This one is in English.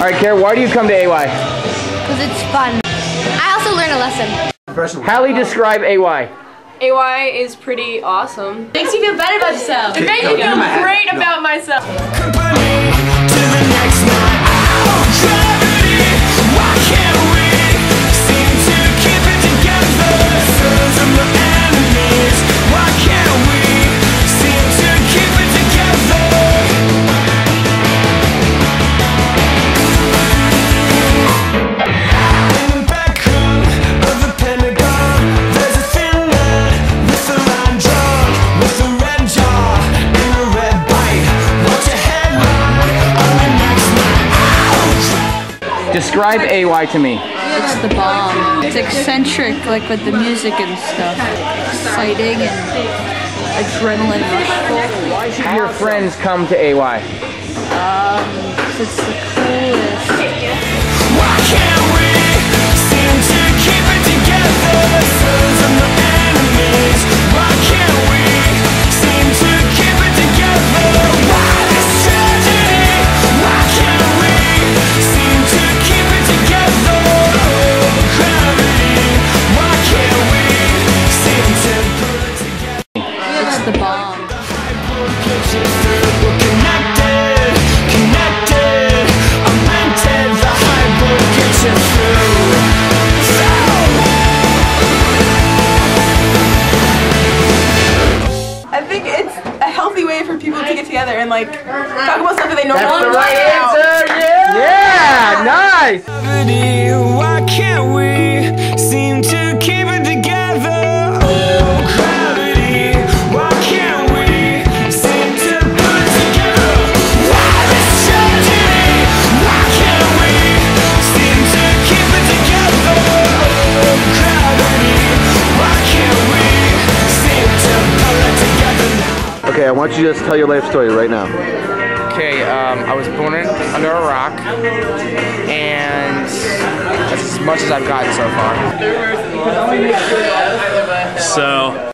right, Kara, why do you come to AY? Because it's fun. I also learned a lesson. Hallie, describe AY. AY is pretty awesome. Makes you feel better about yourself. It makes me feel great about myself. Describe AY to me. It's the bomb. It's eccentric, like with the music and stuff. Exciting and adrenaline. Why should your friends come to AY? Um, it's the you through. I think it's a healthy way for people to get together and like talk about stuff that they normally That's the don't right talk about. answer. Yeah. Yeah. Nice. Okay, I want you to just tell your life story right now. Okay, um, I was born in, under a rock, and that's as much as I've gotten so far. So